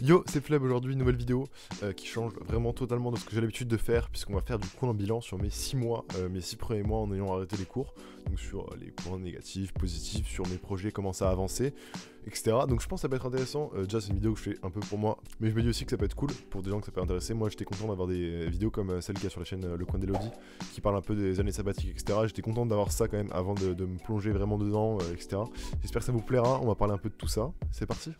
Yo, c'est Fleb aujourd'hui, nouvelle vidéo euh, qui change vraiment totalement de ce que j'ai l'habitude de faire, puisqu'on va faire du coup un bilan sur mes 6 mois, euh, mes 6 premiers mois en ayant arrêté les cours, donc sur euh, les points négatifs, positifs, sur mes projets, comment ça a avancé, etc. Donc je pense que ça peut être intéressant. déjà, c'est une vidéo que je fais un peu pour moi, mais je me dis aussi que ça peut être cool pour des gens que ça peut intéresser. Moi, j'étais content d'avoir des vidéos comme celle qu'il y a sur la chaîne Le Coin d'Elodie, qui parle un peu des années sabbatiques, etc. J'étais content d'avoir ça quand même avant de, de me plonger vraiment dedans, etc. J'espère que ça vous plaira. On va parler un peu de tout ça. C'est parti.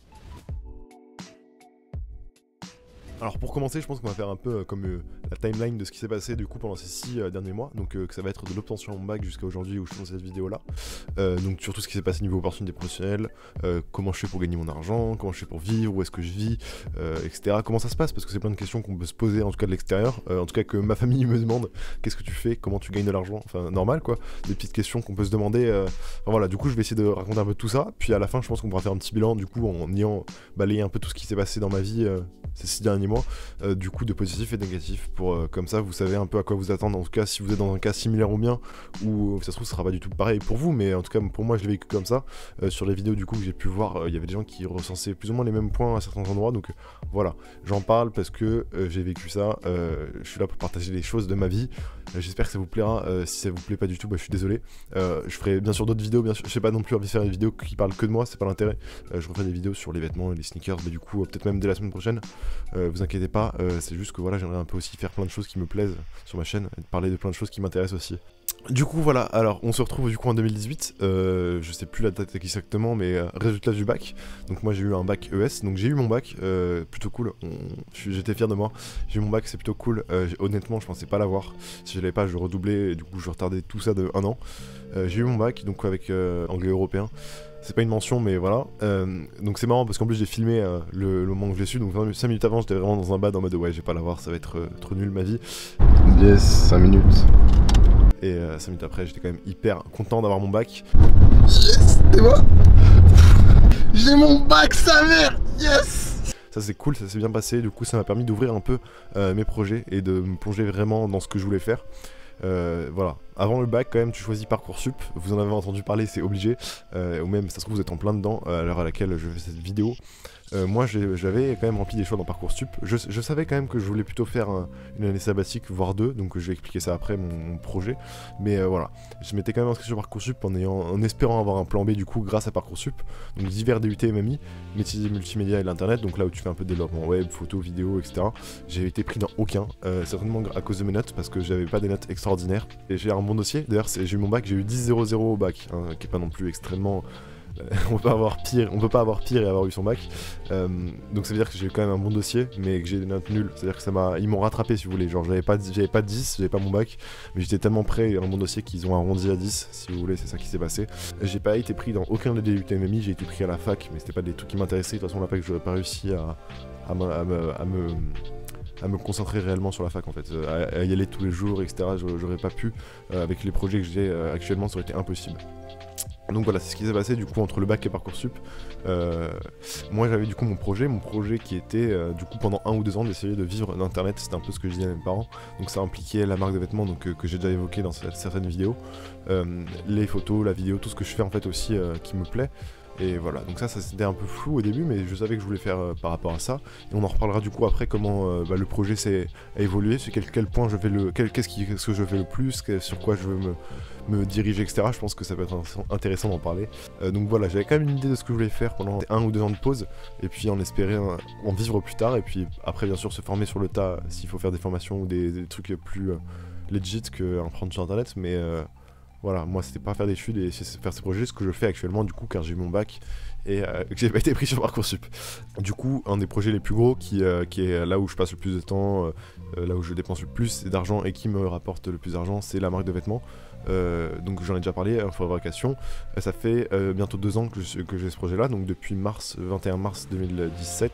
Alors pour commencer, je pense qu'on va faire un peu euh, comme euh, la timeline de ce qui s'est passé du coup pendant ces 6 euh, derniers mois. Donc que ça va être de l'obtention mon bac jusqu'à aujourd'hui où je fais cette vidéo là. donc sur tout ce qui s'est passé niveau opportunité professionnelle, comment je fais pour gagner mon argent, comment je fais pour vivre, où est-ce que je vis, etc. Comment ça se passe? Parce que c'est plein de questions qu'on peut se poser en tout cas de l'extérieur. en tout cas que ma famille me demande qu'est-ce que tu fais, comment tu gagnes de l'argent, enfin normal quoi. Des petites questions qu'on peut se demander. Enfin voilà, du coup je vais essayer de raconter un peu tout ça. Puis à la fin je pense qu'on pourra faire un petit bilan du coup en ayant balayé un peu tout ce qui s'est passé dans ma vie ces 6 derniers Euh, du coup de positif et négatif pour euh, comme ça vous savez un peu à quoi vous attendre. En tout cas si vous êtes dans un cas similaire ou bien ou ça se trouve ce sera pas du tout pareil pour vous mais en tout cas pour moi je l'ai vécu comme ça. Euh, sur les vidéos du coup j'ai pu voir il y avait des gens qui recensaient plus ou moins les mêmes points à certains endroits donc voilà. J'en parle parce que j'ai vécu ça je suis là pour partager les choses de ma vie j'espère que ça vous plaira. Si ça vous plaît pas du tout bah, je suis désolé. Je ferai bien sûr d'autres vidéos bien sûr. Je sais pas non plus envie de faire des vidéos qui parlent que de moi c'est pas l'intérêt. Je referai des vidéos sur les vêtements et les sneakers mais du coup peut-être même dès la semaine prochaine. Vous inquiétez pas euh, c'est juste que voilà, j'aimerais un peu aussi faire plein de choses qui me plaisent sur ma chaîne et parler de plein de choses qui m'intéressent aussi. Du coup voilà, alors on se retrouve du coup en 2018, euh, je sais plus la date exactement, mais euh, résultat du bac. Donc moi j'ai eu un bac ES, donc j'ai eu mon bac, plutôt cool, j'étais fier de moi. J'ai eu mon bac, c'est plutôt cool, honnêtement je pensais pas l'avoir. Si je l'avais pas, je redoublais, et du coup je retardais tout ça de un an. j'ai eu mon bac, donc avec anglais européen. C'est pas une mention, mais voilà. Euh, donc c'est marrant parce qu'en plus j'ai filmé euh, le, moment que je su. Donc 5 minutes avant, j'étais vraiment dans un bad en mode ouais, je vais pas l'avoir, ça va être euh, trop nul ma vie. Yes, 5 minutes. Et 5 minutes après, j'étais quand même hyper content d'avoir mon bac. Yes, c'est moi J'ai mon bac, sa mère Yes ça c'est cool, ça s'est bien passé, du coup ça m'a permis d'ouvrir un peu mes projets et de me plonger vraiment dans ce que je voulais faire. Euh, voilà. Avant le bac, quand même, tu choisis Parcoursup. Vous en avez entendu parler, c'est obligé. Euh, ou même, ça se trouve, vous êtes en plein dedans euh, à l'heure à laquelle je fais cette vidéo. Euh, moi j'avais quand même rempli des choix dans Parcoursup. Je, savais quand même que je voulais plutôt faire une année sabbatique, voire deux, donc je vais expliquer ça après, mon, projet. Mais euh, voilà, je m'étais quand même inscrit sur Parcoursup en, espérant avoir un plan B du coup grâce à Parcoursup. Donc divers DUT MMI, métiers multimédia et l'internet, donc là où tu fais un peu de développement web, photo, vidéo, etc. J'ai été pris dans aucun, euh, certainement à cause de mes notes, parce que j'avais pas des notes extraordinaires. Et j'ai un bon dossier, d'ailleurs j'ai eu mon bac, j'ai eu 10-0-0 au bac, hein, qui est pas non plus extrêmement on peut avoir pire, on peut pas avoir pire et avoir eu son bac. Euh, donc ça veut dire que j'ai quand même un bon dossier, mais que j'ai des notes nulles. C'est-à-dire que ça m'a, ils m'ont rattrapé si vous voulez. Genre j'avais pas, j'avais pas 10, j'avais pas mon bac, mais j'étais tellement prêt un bon dossier qu'ils ont arrondi à 10. Si vous voulez, c'est ça qui s'est passé. J'ai pas été pris dans aucun des DUT MMI, j'ai été pris à la fac, mais c'était pas des trucs qui m'intéressaient. De toute façon, la fac, j'aurais pas réussi à, à, me, à concentrer réellement sur la fac en fait, à, y aller tous les jours, etc. J'aurais pas pu, euh, avec les projets que j'ai euh, actuellement, ça aurait été impossible. Donc voilà, c'est ce qui s'est passé du coup entre le bac et Parcoursup. Euh, moi j'avais du coup mon projet, mon projet qui était euh, du coup pendant un ou deux ans d'essayer de vivre d'internet, c'était un peu ce que je disais à mes parents. Donc ça impliquait la marque de vêtements euh, que j'ai déjà évoqué dans certaines vidéos, les photos, la vidéo, tout ce que je fais en fait aussi qui me plaît. Et voilà, donc ça, c'était un peu flou au début, mais je savais que je voulais faire par rapport à ça. Et on en reparlera du coup après comment bah, le projet s'est évolué, sur quel, point je fais le, qu'est-ce -ce que je fais le plus, sur quoi je veux me, me diriger, etc. Je pense que ça peut être intéressant d'en parler. Euh, donc voilà, j'avais quand même une idée de ce que je voulais faire pendant un ou deux ans de pause, et puis en espérer en vivre plus tard, et puis après bien sûr se former sur le tas s'il faut faire des formations ou des, trucs plus euh, legit qu'un prendre sur internet, mais euh, voilà, moi c'était pas faire des d'études et faire ces projets, ce que je fais actuellement du coup car j'ai eu mon bac et que j'ai pas été pris sur Parcoursup. Du coup, un des projets les plus gros qui, qui est là où je passe le plus de temps, là où je dépense le plus d'argent et qui me rapporte le plus d'argent, c'est la marque de vêtements. Euh, donc j'en ai déjà parlé, en fabrication. Euh, ça fait euh, bientôt deux ans que, j'ai ce projet-là, donc depuis mars, 21 mars 2017.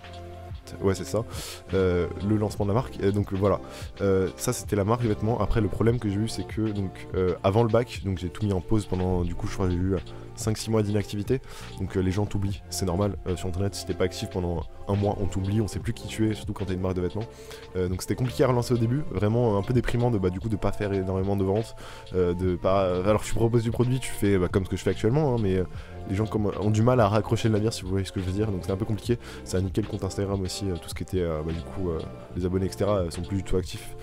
Ouais, c'est ça. le lancement de la marque. donc voilà. ça, c'était la marque des vêtements. Après, le problème que j'ai eu, c'est que donc avant le bac, donc j'ai tout mis en pause pendant. Du coup, je crois j'ai eu 5-6 mois d'inactivité. Donc les gens t'oublient, c'est normal. sur internet, si t'es pas actif pendant un mois, on t'oublie, on sait plus qui tu es, surtout quand t'as une marque de vêtements. donc c'était compliqué à relancer au début, vraiment un peu déprimant de bah, du coup de pas faire énormément de ventes, de pas. Alors tu proposes du produit, tu fais bah, comme ce que je fais actuellement, hein, mais les gens ont du mal à raccrocher le navire si vous voyez ce que je veux dire donc c'est un peu compliqué ça a niqué le compte Instagram aussi tout ce qui était bah, du coup les abonnés etc sont plus du tout actifs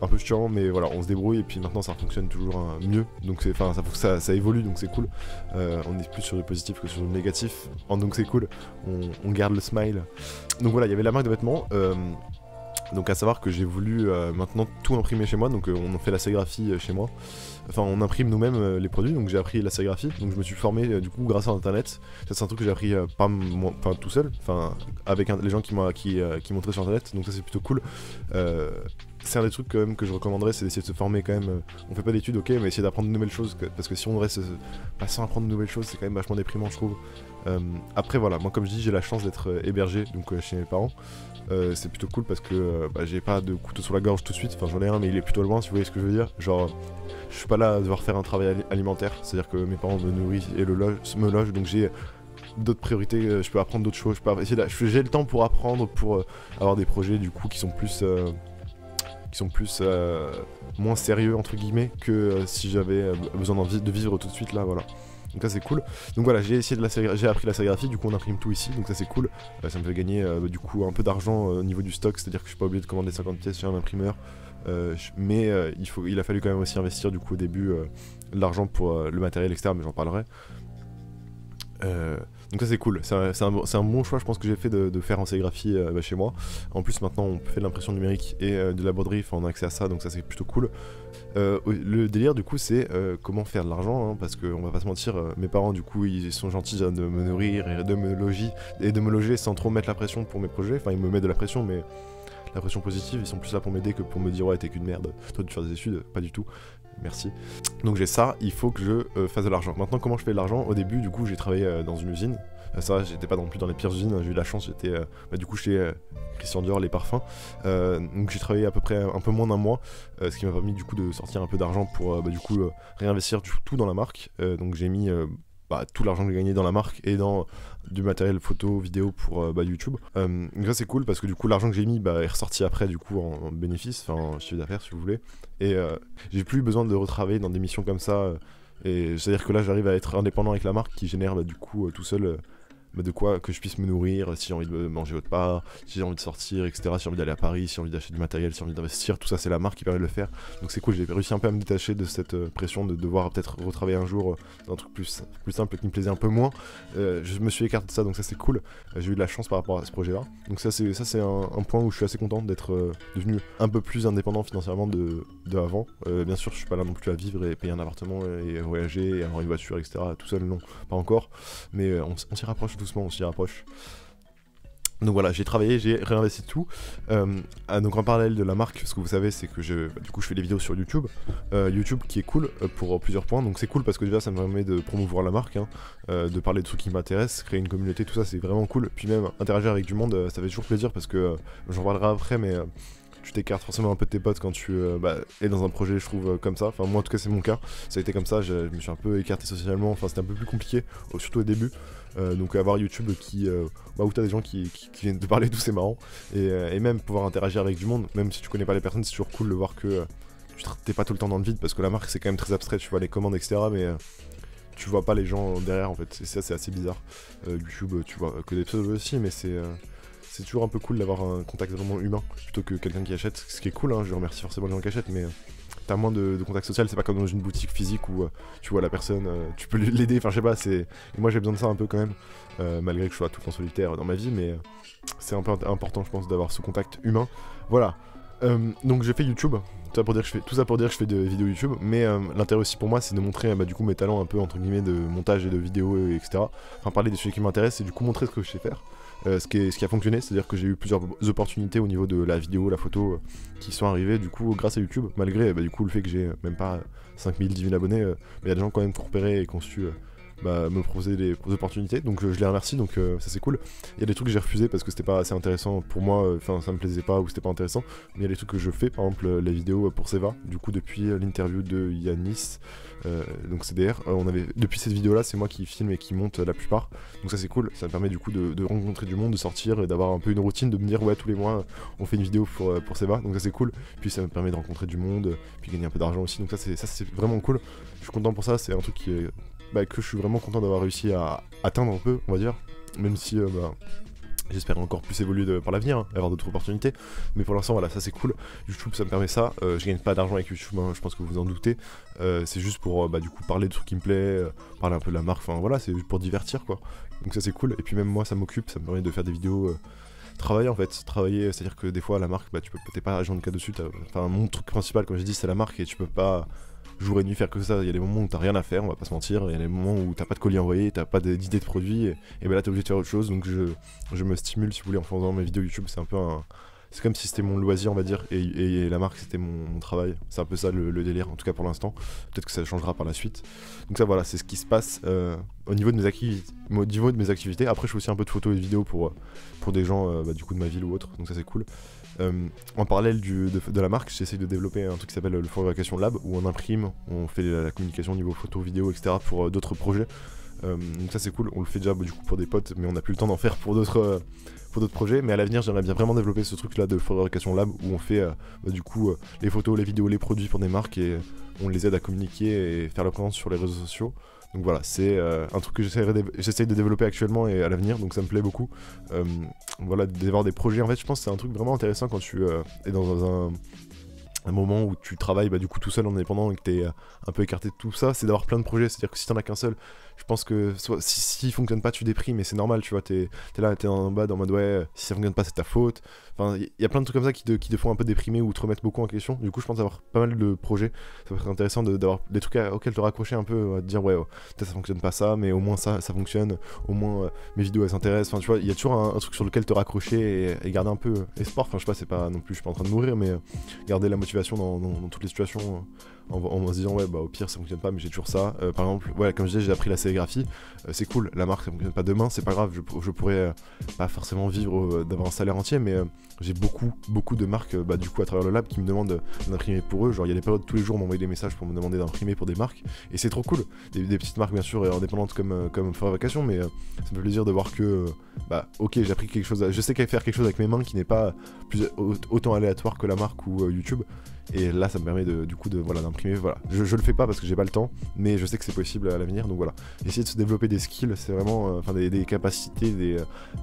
un peu chiant, mais voilà, on se débrouille et puis maintenant ça fonctionne toujours hein, mieux. Donc c'est, enfin, ça, ça, évolue, donc c'est cool. Euh, on est plus sur le positif que sur le négatif, donc c'est cool. On, garde le smile. Donc voilà, il y avait la marque de vêtements. Euh, donc à savoir que j'ai voulu euh, maintenant tout imprimer chez moi, donc on fait la sérigraphie chez moi. Enfin on imprime nous-mêmes les produits, donc j'ai appris la sérigraphie, donc je me suis formé du coup grâce à internet. C'est un truc que j'ai appris pas tout seul, avec les gens qui m'ont qui, qui montraient sur internet, donc ça c'est plutôt cool c'est un des trucs quand même que je recommanderais, c'est d'essayer de se former quand même. On fait pas d'études, ok, mais essayer d'apprendre de nouvelles choses, parce que si on reste pas sans apprendre de nouvelles choses, c'est quand même vachement déprimant, je trouve. Euh, après, voilà, moi comme je dis, j'ai la chance d'être euh, hébergé donc euh, chez mes parents. C'est plutôt cool parce que bah, j'ai pas de couteau sur la gorge tout de suite. Enfin, j'en ai un, mais il est plutôt loin, si vous voyez ce que je veux dire. Genre, je suis pas là à devoir faire un travail alimentaire, c'est-à-dire que mes parents me nourrissent et me logent, donc j'ai d'autres priorités, je peux apprendre d'autres choses, je essayer j'ai le temps pour apprendre, pour avoir des projets du coup qui sont plus qui sont plus euh, moins sérieux entre guillemets que euh, si j'avais euh, besoin de vivre tout de suite là voilà donc ça c'est cool. Donc voilà j'ai essayé de la j'ai appris la sérigraphie du coup on imprime tout ici donc ça c'est cool. Ça me fait gagner du coup un peu d'argent au niveau du stock c'est à dire que je suis pas obligé de commander 50 pièces chez un imprimeur. Mais il, faut, il a fallu quand même aussi investir du coup au début l'argent pour le matériel externe mais j'en parlerai donc ça c'est cool, c'est un, bon choix je pense que j'ai fait de, faire en sérigraphie euh, bah, chez moi. En plus maintenant on fait de l'impression numérique et euh, de la broderie, on a accès à ça donc ça c'est plutôt cool. Euh, le délire du coup c'est comment faire de l'argent hein, parce qu'on va pas se mentir, mes parents du coup ils sont gentils de me nourrir et de me loger et de me loger sans trop mettre la pression pour mes projets, enfin ils me mettent de la pression mais la pression positive, ils sont plus là pour m'aider que pour me dire ouais t'es qu'une merde, toi tu fais des études, pas du tout merci. Donc j'ai ça, il faut que je euh, fasse de l'argent. Maintenant, comment je fais de l'argent? Au début, du coup, j'ai travaillé euh, dans une usine. Euh, ça, j'étais pas non plus dans les pires usines, hein. j'ai eu la chance, j'étais bah, du coup chez Christian Dior, les parfums. donc j'ai travaillé à peu près un peu moins d'un mois, ce qui m'a permis du coup de sortir un peu d'argent pour bah, du coup réinvestir tout dans la marque. donc j'ai mis bah, tout l'argent que j'ai gagné dans la marque et dans du matériel photo, vidéo pour euh, bah, YouTube. Euh, ça c'est cool parce que du coup l'argent que j'ai mis bah, est ressorti après du coup en, bénéfice, enfin en chiffre d'affaires si vous voulez. Et euh, j'ai plus besoin de retravailler dans des missions comme ça. et c'est à dire que là j'arrive à être indépendant avec la marque qui génère bah, du coup tout seul de quoi que je puisse me nourrir, si j'ai envie de manger autre part, si j'ai envie de sortir, etc. Si j'ai envie d'aller à Paris, si j'ai envie d'acheter du matériel, si j'ai envie d'investir, tout ça c'est la marque qui permet de le faire. Donc c'est cool, j'ai réussi un peu à me détacher de cette euh, pression de devoir peut-être retravailler un jour euh, dans un truc plus, plus simple qui me plaisait un peu moins. Euh, je me suis écarté de ça, donc ça c'est cool. j'ai eu de la chance par rapport à ce projet-là. Donc ça c'est ça c'est un, point où je suis assez content d'être devenu un peu plus indépendant financièrement de, de avant. bien sûr, je suis pas là non plus à vivre et payer un appartement et voyager et avoir une voiture, etc. Tout seul, non, pas encore. Mais on, on s'y rapproche doucement, on s'y rapproche. Donc voilà, j'ai travaillé, j'ai réinvesti tout. Euh, ah, donc en parallèle de la marque, ce que vous savez, c'est que je, bah, du coup, je fais des vidéos sur YouTube. Euh, YouTube qui est cool euh, pour plusieurs points. Donc c'est cool parce que déjà, ça me permet de promouvoir la marque, hein, de parler de trucs qui m'intéressent, créer une communauté, tout ça, c'est vraiment cool. Puis même interagir avec du monde, ça fait toujours plaisir parce que j'en parlerai après, mais tu t'écartes forcément un peu de tes potes quand tu bah, es dans un projet, je trouve, comme ça. Enfin, moi, en tout cas, c'est mon cas. Ça a été comme ça, je, me suis un peu écarté socialement. Enfin, c'était un peu plus compliqué, surtout au début. Euh, donc avoir YouTube qui, euh, bah, où t'as des gens qui, viennent te parler, tout c'est marrant. Euh, et, même pouvoir interagir avec du monde, même si tu connais pas les personnes, c'est toujours cool de voir que tu t'es pas tout le temps dans le vide parce que la marque c'est quand même très abstrait, tu vois les commandes etc. Mais tu vois pas les gens derrière en fait. Et ça c'est assez bizarre. YouTube, tu vois que des pseudos aussi, mais c'est c'est toujours un peu cool d'avoir un contact vraiment humain plutôt que quelqu'un qui achète. Ce qui est cool, hein, je remercie forcément les gens qui achètent, mais t'as moins de, contact social, c'est pas comme dans une boutique physique où euh, tu vois la personne, euh, tu peux l'aider, enfin je sais pas, c'est. moi j'ai besoin de ça un peu quand même, euh, malgré que je sois tout temps solitaire dans ma vie, mais c'est un peu important je pense d'avoir ce contact humain. Voilà. donc j'ai fait YouTube, tout ça pour dire que je fais, tout ça pour dire que je fais des vidéos YouTube, mais l'intérêt aussi pour moi c'est de montrer bah, du coup mes talents un peu entre guillemets de montage et de vidéo etc. Enfin parler des sujets qui m'intéressent et du coup montrer ce que je sais faire. Euh, ce, qui a fonctionné, c'est-à-dire que j'ai eu plusieurs opportunités au niveau de la vidéo, la photo, euh, qui sont arrivées du coup grâce à YouTube, malgré bah, du coup le fait que j'ai même pas 5000, 10 000 abonnés, euh, il y a des gens quand même qui ont repéré et qui bah, me proposer des, opportunités. Donc je les remercie, donc ça c'est cool. Il y a des trucs que j'ai refusé parce que c'était pas assez intéressant pour moi, enfin ça me plaisait pas ou c'était pas intéressant. Mais il y a des trucs que je fais, par exemple les vidéos pour Seva, du coup depuis l'interview de Yanis, donc CDR, on avait depuis cette vidéo là c'est moi qui filme et qui monte la plupart. Donc ça c'est cool, ça me permet du coup de, rencontrer du monde, de sortir et d'avoir un peu une routine, de me dire ouais tous les mois on fait une vidéo pour, pour Seva, donc ça c'est cool. Puis ça me permet de rencontrer du monde, puis gagner un peu d'argent aussi. Donc ça c'est vraiment cool. Je suis content pour ça, c'est un truc qui est, bah, que je suis vraiment content d'avoir réussi à atteindre un peu, on va dire. Même si euh, bah, J'espère encore plus évoluer par l'avenir, hein, avoir d'autres opportunités. Mais pour l'instant, voilà, ça c'est cool. YouTube, ça me permet ça. Euh, je gagne pas d'argent avec YouTube, hein, je pense que vous en doutez. Euh, c'est juste pour bah, du coup parler de trucs qui me plaît, parler un peu de la marque. Enfin voilà, c'est juste pour divertir quoi. Donc ça c'est cool. Et puis même moi, ça m'occupe, ça me permet de faire des vidéos travailler en fait. Travailler, c'est-à-dire que des fois la marque, bah tu peux t'es pas agent de cas dessus. Enfin mon truc principal, comme je dis, c'est la marque et tu peux pas jour et nuit faire que ça. Il y a des moments où t'as rien à faire, on va pas se mentir. Il y a des moments où t'as pas de colis envoyé, t'as pas d'idée de produit. Et, et ben là t'es obligé de faire autre chose. Donc je, je me stimule si vous voulez en faisant mes vidéos YouTube. C'est un peu un, c'est comme si c'était mon loisir, on va dire, et, la marque c'était mon, travail. C'est un peu ça le, délire, en tout cas pour l'instant. Peut-être que ça changera par la suite. Donc ça voilà, c'est ce qui se passe euh, au niveau de mes activités. Au niveau de mes activités. Après, je fais aussi un peu de photos et de vidéos pour, pour des gens euh, bah, du coup de ma ville ou autre. Donc ça c'est cool. Euh, en parallèle du, de, la marque, j'essaye de développer un truc qui s'appelle le Fabrication Lab où on imprime, on fait la, communication au niveau photo, vidéo, etc. pour d'autres projets. Donc ça c'est cool, on le fait déjà du coup pour des potes, mais on n'a plus le temps d'en faire pour d'autres pour d'autres projets. Mais à l'avenir, j'aimerais bien vraiment développer ce truc là de fabrication lab où on fait euh, bah, du coup euh, les photos, les vidéos, les produits pour des marques et on les aide à communiquer et faire la présence sur les réseaux sociaux. Donc voilà, c'est euh, un truc que j'essaye de développer actuellement et à l'avenir, donc ça me plaît beaucoup. voilà, d'avoir des projets, en fait, je pense que c'est un truc vraiment intéressant quand tu es dans un, un moment où tu travailles bah, du coup tout seul en indépendant et que tu es un peu écarté de tout ça, c'est d'avoir plein de projets. C'est-à-dire que si t'en as qu'un seul, je pense que soit, si, si fonctionne pas, tu déprimes, mais c'est normal, tu vois. T'es es là, t'es en bas, en mode ouais, si ça fonctionne pas, c'est ta faute. Enfin, il y a plein de trucs comme ça qui te, font un peu déprimer ou te remettre beaucoup en question. Du coup, je pense avoir pas mal de projets. Ça peut être intéressant d'avoir des trucs auxquels te raccrocher un peu, à te dire ouais, oh, peut-être ça fonctionne pas ça, mais au moins ça, ça fonctionne. Au moins euh, mes vidéos elles s'intéressent. Enfin, tu vois, il y a toujours un, truc sur lequel te raccrocher et, garder un peu espoir. Enfin, je sais pas, c'est pas non plus, je suis pas en train de mourir, mais euh, garder la motivation dans toutes les situations en, se disant ouais bah au pire ça fonctionne pas mais j'ai toujours ça. Euh, par exemple ouais comme je disais j'ai appris la sérigraphie. Euh, c'est cool la marque ça fonctionne pas. Demain c'est pas grave je, pourrais euh, pas forcément vivre d'avoir un salaire entier mais j'ai beaucoup beaucoup de marques bah, du coup à travers le lab qui me demandent d'imprimer pour eux. Genre il y a des périodes tous les jours m'envoyer des messages pour me demander d'imprimer pour des marques. Et c'est trop cool. Des, petites marques bien sûr indépendantes comme comme Vacation mais ça me fait plaisir de voir que bah ok j'ai appris quelque chose je sais faire quelque chose avec mes mains qui n'est pas plus autant aléatoire que la marque ou YouTube et là, ça me permet de, du coup de voilà d'imprimer. Voilà, je, je, le fais pas parce que j'ai pas le temps, mais je sais que c'est possible à l'avenir. Donc voilà, essayer de se développer des skills, c'est vraiment, euh, enfin des, capacités, des,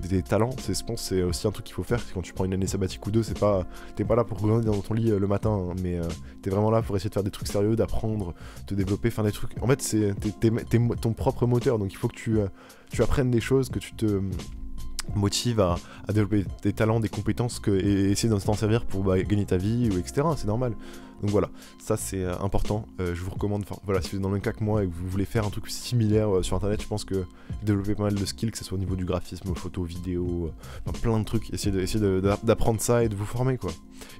des, talents. C'est, je pense, c'est aussi un truc qu'il faut faire. Quand tu prends une année sabbatique ou deux, c'est pas, t'es pas là pour regarder dans ton lit euh, le matin, hein, mais euh, t'es vraiment là pour essayer de faire des trucs sérieux, d'apprendre, de développer, faire des trucs. En fait, c'est t'es, ton propre moteur, donc il faut que tu, tu apprennes des choses, que tu te motive à, développer des talents, des compétences et essayer d'en s'en servir pour bah, gagner ta vie, ou etc. C'est normal. Donc voilà, ça c'est euh, important. Euh, je vous recommande, voilà, si vous êtes dans le même cas que moi et que vous voulez faire un truc similaire euh, sur internet, je pense que développer pas mal de skills, que ce soit au niveau du graphisme, photo, vidéo, plein de trucs. Essayez d'apprendre ça et de vous former quoi.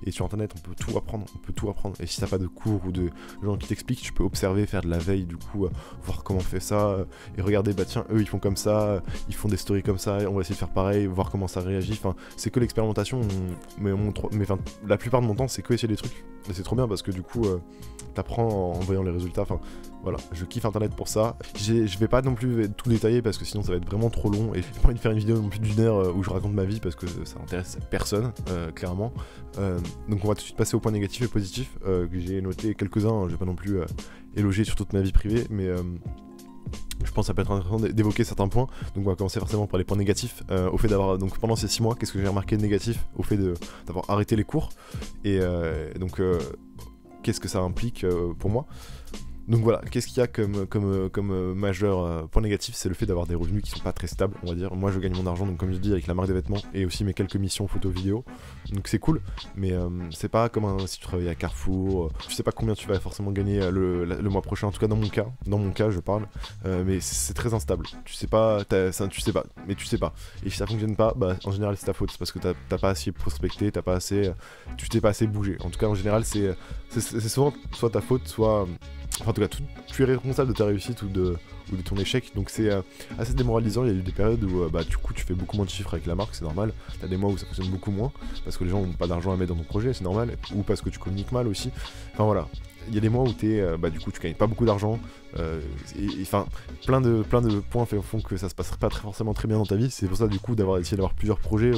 Et sur internet, on peut tout apprendre, on peut tout apprendre. Et si t'as pas de cours ou de gens qui t'expliquent, tu peux observer, faire de la veille, du coup, voir comment on fait ça et regarder, bah tiens, eux ils font comme ça, ils font des stories comme ça, on va essayer de faire pareil, voir comment ça réagit. Enfin, c'est que l'expérimentation, mais, mais la plupart de mon temps, c'est que essayer des trucs. C'est trop bien parce que du coup, euh, t'apprends en voyant les résultats. Enfin, voilà, je kiffe Internet pour ça. Je vais pas non plus tout détailler parce que sinon ça va être vraiment trop long. Et j'ai pas envie de faire une vidéo non plus d'une heure euh, où je raconte ma vie parce que ça intéresse personne, euh, clairement. donc on va tout de suite passer au point négatif et positif que j'ai noté quelques-uns. Hein. je vais pas non plus éloger sur toute ma vie privée, mais je pense que ça peut être intéressant d'évoquer certains points. Donc on va commencer forcément par les points négatifs. Euh, au fait d'avoir donc pendant ces 6 mois, qu'est-ce que j'ai remarqué de négatif Au fait d'avoir arrêté les cours? Et euh, donc euh, qu'est-ce que ça implique pour moi? Donc voilà, qu'est-ce qu'il y a comme, comme, comme euh, majeur euh, point négatif? C'est le fait d'avoir des revenus qui sont pas très stables, on va dire. Moi je gagne mon argent, donc comme je dis, avec la marque des vêtements et aussi mes quelques missions photo vidéo. Donc c'est cool, mais euh, c'est pas comme si tu travaillais à Carrefour. tu sais pas combien tu vas forcément gagner le, mois prochain, en tout cas dans mon cas. Dans mon cas, je parle. mais c'est très instable. Tu sais pas, tu sais pas, mais tu sais pas. Et si ça fonctionne pas, bah en général c'est ta faute. C'est parce que t'as pas assez prospecté, t'as pas assez. Tu t'es pas assez bougé. En tout cas, en général, c'est souvent soit ta faute, soit Enfin, en tout cas, tu es responsable de ta réussite ou de, ton échec. Donc c'est euh, assez démoralisant. Il y a eu des périodes où euh, bah, du coup tu fais beaucoup moins de chiffres avec la marque, c'est normal. T'as des mois où ça fonctionne beaucoup moins parce que les gens n'ont pas d'argent à mettre dans ton projet, c'est normal. Ou parce que tu communiques mal aussi. Enfin voilà. Il y a des mois où es, euh, bah, du coup tu gagnes pas beaucoup d'argent. Enfin, plein de, points font que ça se passerait pas forcément très bien dans ta vie. C'est pour ça du coup d'avoir essayé d'avoir plusieurs projets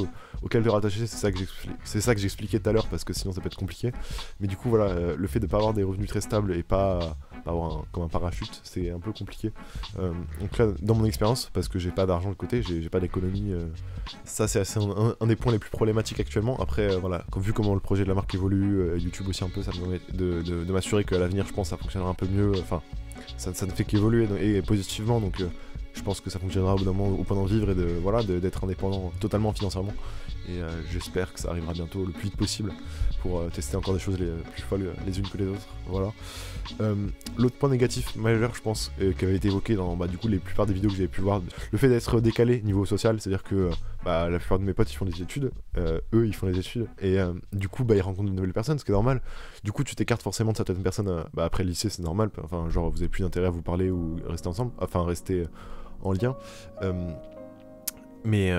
auxquels te rattacher. C'est ça que j'expliquais tout à l'heure parce que sinon ça peut être compliqué. Mais du coup voilà, le fait de pas avoir des revenus très stables et pas avoir comme un parachute, c'est un peu compliqué. Euh, donc là, dans mon expérience, parce que j'ai pas d'argent de côté, j'ai pas d'économie, euh, ça c'est un, des points les plus problématiques actuellement. Après, euh, voilà, vu comment le projet de la marque évolue, YouTube aussi un peu, ça me permet de, m'assurer qu'à l'avenir, je pense, ça fonctionnera un peu mieux. Enfin, ça, ne fait qu'évoluer et, positivement, donc je pense que ça fonctionnera au bout d'un moment au point d'en vivre et de voilà d'être indépendant totalement financièrement et j'espère que ça arrivera bientôt le plus vite possible pour tester encore des choses les plus folles les unes que les autres voilà euh, l'autre point négatif majeur, je pense, euh, qui avait été évoqué dans bah, du coup les plupart des vidéos que j'avais pu voir, le fait d'être décalé niveau social, c'est-à-dire que bah, la plupart de mes potes ils font des études, euh, eux ils font des études, et du coup bah, ils rencontrent de nouvelles personnes, ce qui est normal. Du coup tu t'écartes forcément de certaines personnes bah, après le lycée, c'est normal, enfin genre vous avez plus d'intérêt à vous parler ou rester ensemble, enfin rester en lien. mais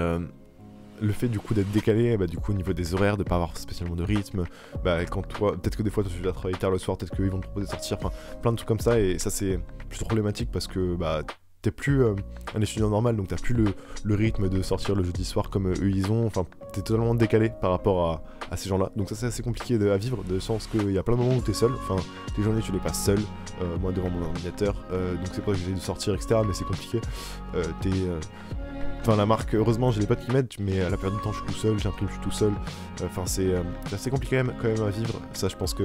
le fait du coup d'être décalé, bah, du coup au niveau des horaires, de pas avoir spécialement de rythme, bah, quand toi, peut-être que des fois tu vas travailler tard le soir, peut-être qu'ils vont te proposer de sortir, enfin plein de trucs comme ça, et ça c'est plutôt problématique parce que bah t'es plus euh, un étudiant normal, donc t'as plus le, rythme de sortir le jeudi soir comme eux ils ont, enfin t'es totalement décalé par rapport à, ces gens-là, donc ça c'est assez compliqué à vivre, de sens qu'il y a plein de moments où t'es seul, enfin tes journées tu les passes seul, euh, moi devant mon ordinateur, euh, donc c'est pas que j'essaie de sortir etc, mais c'est compliqué, Enfin, la marque, heureusement, j'ai des potes qui m'aident, mais à la période du temps, je suis tout seul, j'imprime, je suis tout seul. Enfin, c'est assez compliqué quand même, à vivre. Ça, je pense que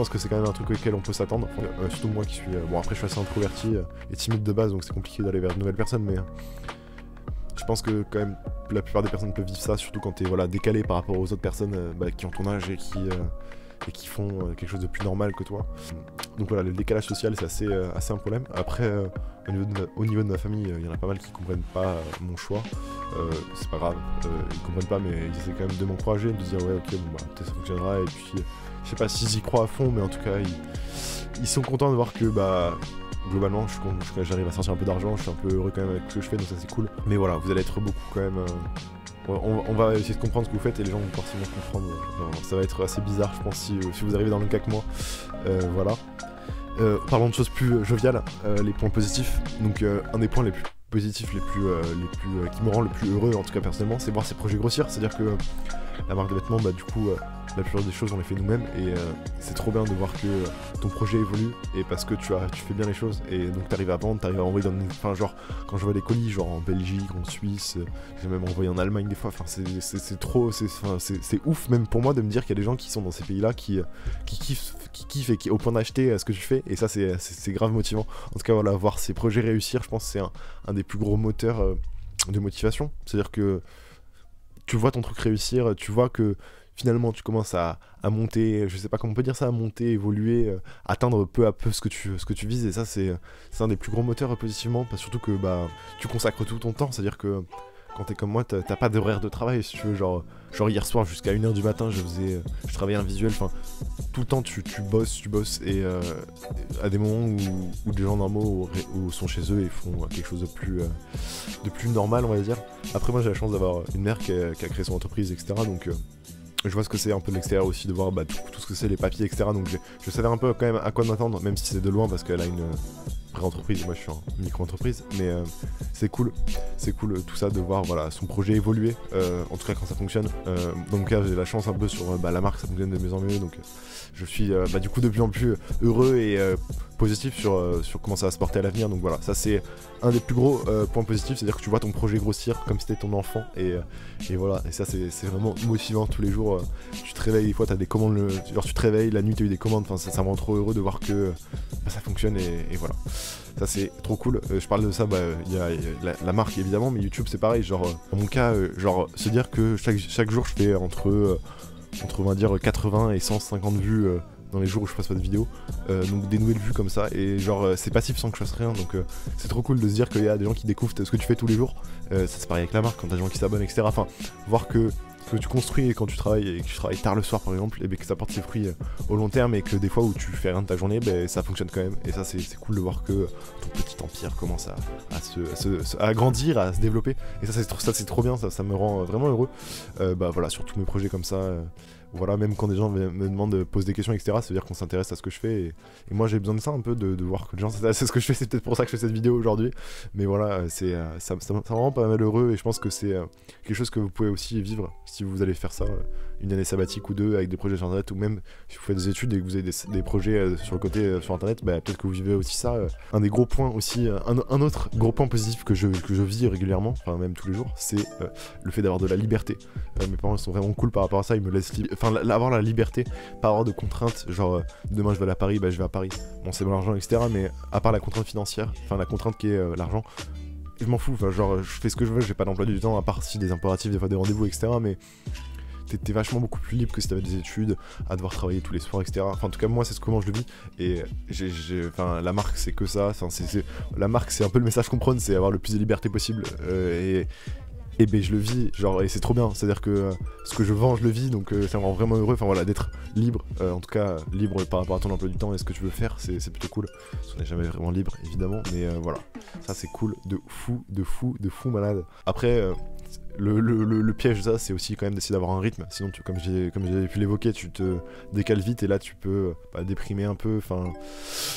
pense que c'est quand même un truc auquel on peut s'attendre. Euh, surtout moi qui suis. Euh, bon, après, je suis assez introverti euh, et timide de base, donc c'est compliqué d'aller vers de nouvelles personnes, mais je pense que quand même la plupart des personnes peuvent vivre ça, surtout quand t'es voilà, décalé par rapport aux autres personnes bah, qui ont ton âge et qui, et qui font quelque chose de plus normal que toi. Donc voilà, le décalage social, c'est assez, assez un problème. Après, au, niveau de ma, au niveau de ma famille, il y en a pas mal qui comprennent pas mon choix. c'est pas grave, ils comprennent pas, mais ils essaient quand même de m'encourager, de dire ouais, ok, bon bah, peut-être ça fonctionnera, et puis je sais pas s'ils y croient à fond, mais en tout cas, ils, sont contents de voir que bah globalement, j'arrive à sortir un peu d'argent, je suis un peu heureux quand même avec ce que je fais, donc ça c'est cool. Mais voilà, vous allez être beaucoup quand même. Euh, on, va essayer de comprendre ce que vous faites et les gens vont forcément comprendre. ça va être assez bizarre, je pense, si, euh, vous arrivez dans le cas que moi. Euh, voilà. parlons de choses plus joviales, les points positifs. Donc, un des points les plus positifs, les plus, les plus qui me rend le plus heureux, en tout cas personnellement, c'est voir ces projets grossir. C'est-à-dire que la marque de vêtements, bah, du coup, la plupart des choses on les fait nous-mêmes et euh, c'est trop bien de voir que ton projet évolue et parce que tu as tu fais bien les choses et donc tu arrives à vendre, tu arrives à envoyer dans enfin genre quand je vois des colis genre en Belgique, en Suisse, j'ai même envoyé en Allemagne des fois, enfin c'est trop c'est ouf même pour moi de me dire qu'il y a des gens qui sont dans ces pays-là qui qui kiffent qui kiffent et qui au point d'acheter euh, ce que je fais et ça c'est grave motivant. En tout cas voilà, voir ces projets réussir, je pense c'est un, des plus gros moteurs euh, de motivation, c'est-à-dire que tu vois ton truc réussir, tu vois que finalement tu commences à, monter, je sais pas comment on peut dire ça, à monter, évoluer, euh, atteindre peu à peu ce que tu, ce que tu vises. Et ça, c'est un des plus gros moteurs positivement, parce surtout que bah, tu consacres tout ton temps. C'est-à-dire que quand t'es comme moi, t'as pas d'horaire de travail, si tu veux. Genre, genre hier soir jusqu'à 1h du matin, je faisais, je travaillais un visuel. Enfin, tout le temps, tu, bosses, tu bosses. Et euh, à des moments où, des gens normaux sont chez eux et font quelque chose de plus, euh, de plus normal, on va dire. Après, moi, j'ai la chance d'avoir une mère qui a, créé son entreprise, etc. Donc, je vois ce que c'est un peu de l'extérieur aussi, de voir bah, tout, ce que c'est, les papiers, etc. Donc je, savais un peu quand même à quoi m'attendre, même si c'est de loin parce qu'elle a une entreprise, moi je suis en micro-entreprise, mais euh, c'est cool, c'est cool tout ça de voir voilà, son projet évoluer, euh, en tout cas quand ça fonctionne. Euh, donc j'ai la chance un peu sur bah, la marque, ça fonctionne de mieux en mieux, donc je suis bah, du coup de plus en plus heureux et positif sur, euh, sur comment ça va se porter à l'avenir. Donc voilà, ça c'est un des plus gros euh, points positifs, c'est-à-dire que tu vois ton projet grossir comme si c'était ton enfant. Et, euh, voilà, et ça c'est vraiment motivant tous les jours. tu te réveilles, des fois tu as des commandes, le, tu te réveilles, la nuit tu as eu des commandes, enfin ça, ça, me rend trop heureux de voir que bah, ça fonctionne et, voilà. Ça c'est trop cool. je parle de ça, bah, il y a, la, marque évidemment, mais YouTube c'est pareil. Genre, dans mon cas, genre se dire que chaque, jour je fais entre, entre on va dire 80 et 150 vues dans les jours où je fasse pas vidéo. Euh, donc des nouvelles vues comme ça. Et genre euh, c'est passif sans que je fasse rien. Donc euh, c'est trop cool de se dire qu'il y a des gens qui découvrent ce que tu fais tous les jours. ça c'est pareil avec la marque quand t'as des gens qui s'abonnent, etc. Enfin, voir que que tu construis quand tu travailles et que tu travailles tard le soir par exemple, et ben, que ça porte ses fruits euh, au long terme et que des fois où tu fais rien de ta journée, ben, ça fonctionne quand même. Et ça c'est cool de voir que ton petit empire commence à, se, à, grandir, à se développer. Et ça c'est trop, trop bien, ça, ça me rend vraiment heureux. Euh, bah voilà, sur tous mes projets comme ça. Euh, voilà, même quand des gens me, demandent de poser des questions, etc., ça veut dire qu'on s'intéresse à ce que je fais. Et, moi, j'ai besoin de ça un peu, de, voir que les gens s'intéressent à ce que je fais. C'est peut-être pour ça que je fais cette vidéo aujourd'hui. Mais voilà, c'est euh, ça, ça, me rend pas mal heureux et je pense que c'est euh, quelque chose que vous pouvez aussi vivre si vous allez faire ça une année sabbatique ou deux avec des projets sur internet ou même si vous faites des études et que vous avez des, projets euh, sur le côté euh, sur internet, bah, peut-être que vous vivez aussi ça. Euh. Un des gros points aussi, un, autre gros point positif que je, que je vis régulièrement, enfin même tous les jours, c'est le fait d'avoir de la liberté. mes parents sont vraiment cool par rapport à ça, ils me laissent enfin avoir la liberté, pas avoir de contraintes, genre demain je vais aller à Paris, bah je vais à Paris. Bon c'est mon argent etc. Mais à part la contrainte financière, enfin la contrainte qui est l'argent, je m'en fous, enfin, genre je fais ce que je veux, j'ai pas d'emploi du temps à part si des impératifs, des fois des rendez-vous, etc. Mais t'es vachement beaucoup plus libre que si t'avais des études, à devoir travailler tous les soirs, etc. Enfin, en tout cas, moi, c'est ce comment je le vis. Et j'ai, enfin, la marque, c'est que ça. C'est, la marque, c'est un peu le message qu'on prône, c'est avoir le plus de liberté possible. Euh, et, et ben je le vis, genre, et c'est trop bien. C'est-à-dire que euh, ce que je vends, je le vis, donc euh, ça me rend vraiment heureux. Enfin voilà, d'être libre, en tout cas libre par rapport à ton emploi du temps et ce que tu veux faire, c'est plutôt cool. On n'est jamais vraiment libre, évidemment, mais voilà, ça c'est cool, de fou, de fou, de fou malade. Après, le, piège de ça, c'est aussi quand même d'essayer d'avoir un rythme. Sinon, comme j'ai pu l'évoquer, tu te décales vite et là, tu peux bah, déprimer un peu. Enfin,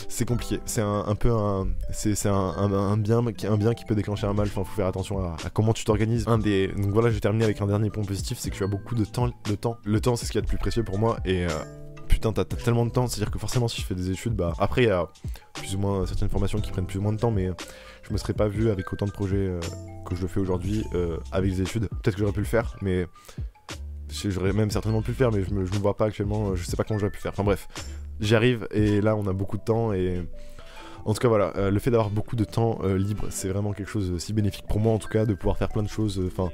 c'est compliqué. C'est un, peu un, c'est un, bien, un bien qui peut déclencher un mal. Enfin, faut faire attention à, comment tu t'organises. Un des, donc voilà, je vais terminer avec un dernier point positif, c'est que tu as beaucoup de temps. Le temps, le temps, c'est ce qu'il y a de plus précieux pour moi et euh, putain, t'as tellement de temps, c'est-à-dire que forcément, si je fais des études, bah après, il y a plus ou moins certaines formations qui prennent plus ou moins de temps, mais je me serais pas vu avec autant de projets euh, que je le fais aujourd'hui euh, avec les études. Peut-être que j'aurais pu le faire, mais j'aurais même certainement pu le faire, mais je me, je me vois pas actuellement, euh, je sais pas comment j'aurais pu le faire. Enfin bref, j'y arrive et là, on a beaucoup de temps et. En tout cas, voilà, le fait d'avoir beaucoup de temps libre, c'est vraiment quelque chose si bénéfique pour moi, en tout cas, de pouvoir faire plein de choses. Enfin,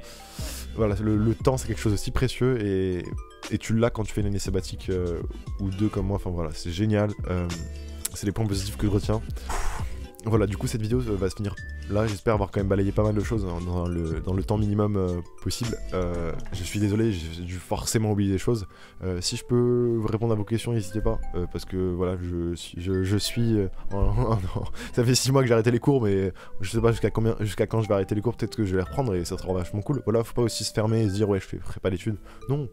voilà, le, temps, c'est quelque chose de si précieux et, et tu l'as quand tu fais une année sabbatique ou deux comme moi. Enfin, voilà, c'est génial. c'est les points positifs que je retiens. Voilà, du coup, cette vidéo euh, va se finir là. J'espère avoir quand même balayé pas mal de choses dans, le, temps minimum euh, possible. Euh, je suis désolé, j'ai dû forcément oublier des choses. si je peux répondre à vos questions, n'hésitez pas. parce que voilà, je, je, je suis. ça fait 6 mois que j'ai arrêté les cours, mais je sais pas jusqu'à combien, jusqu'à quand je vais arrêter les cours. Peut-être que je vais les reprendre et ça sera vachement cool. Voilà, faut pas aussi se fermer et se dire, ouais, je ferai pas d'études. Non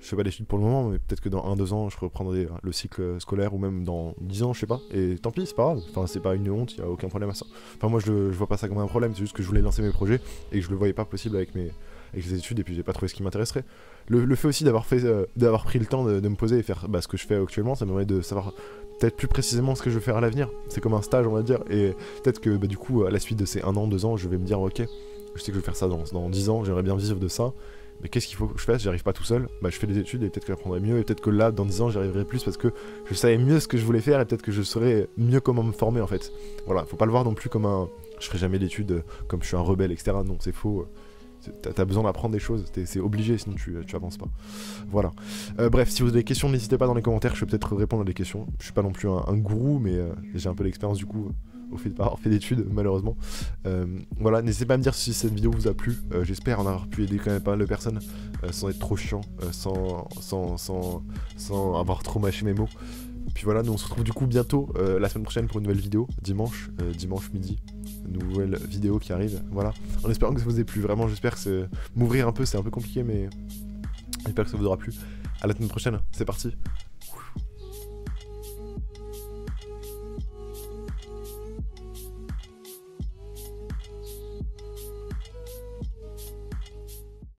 je fais pas d'études pour le moment, mais peut-être que dans 1-2 ans, je reprendrai le cycle scolaire ou même dans 10 ans, je sais pas. Et tant pis, c'est pas grave. Enfin, c'est pas une honte, y a aucun problème à ça. Enfin, moi, je, vois pas ça comme un problème, c'est juste que je voulais lancer mes projets et que je le voyais pas possible avec mes les études et puis j'ai pas trouvé ce qui m'intéresserait. Le, fait aussi d'avoir fait euh, d'avoir pris le temps de, me poser et faire bah, ce que je fais actuellement, ça me permet de savoir peut-être plus précisément ce que je veux faire à l'avenir. C'est comme un stage, on va dire. Et peut-être que bah, du coup, à la suite de ces 1 an, 2 ans, je vais me dire, ok, je sais que je vais faire ça dans, dans 10 ans, j'aimerais bien vivre de ça mais qu'est-ce qu'il faut que je fasse? J'arrive pas tout seul. Bah, je fais des études et peut-être que j'apprendrai mieux. Et peut-être que là, dans 10 ans, j'y arriverai plus parce que je savais mieux ce que je voulais faire et peut-être que je saurais mieux comment me former en fait. Voilà, faut pas le voir non plus comme un. Je ferai jamais d'études comme je suis un rebelle, etc. Non, c'est faux. T'as besoin d'apprendre des choses, c'est obligé, sinon tu, tu avances pas. Voilà. Euh, bref, si vous avez des questions, n'hésitez pas dans les commentaires, je vais peut-être répondre à des questions. Je suis pas non plus un, gourou, mais euh, j'ai un peu d'expérience du coup au fait de pas avoir fait d'études, malheureusement. Euh, voilà, n'hésitez pas à me dire si cette vidéo vous a plu. Euh, j'espère en avoir pu aider quand même pas mal de personnes euh, sans être trop chiant, sans, sans, sans, sans, avoir trop mâché mes mots. Puis voilà, nous on se retrouve du coup bientôt la semaine prochaine pour une nouvelle vidéo, dimanche, dimanche midi. nouvelle vidéo qui arrive, voilà. En espérant que ça vous ait plu, vraiment j'espère que m'ouvrir un peu c'est un peu compliqué mais j'espère que ça vous aura plu. À la semaine prochaine, c'est parti.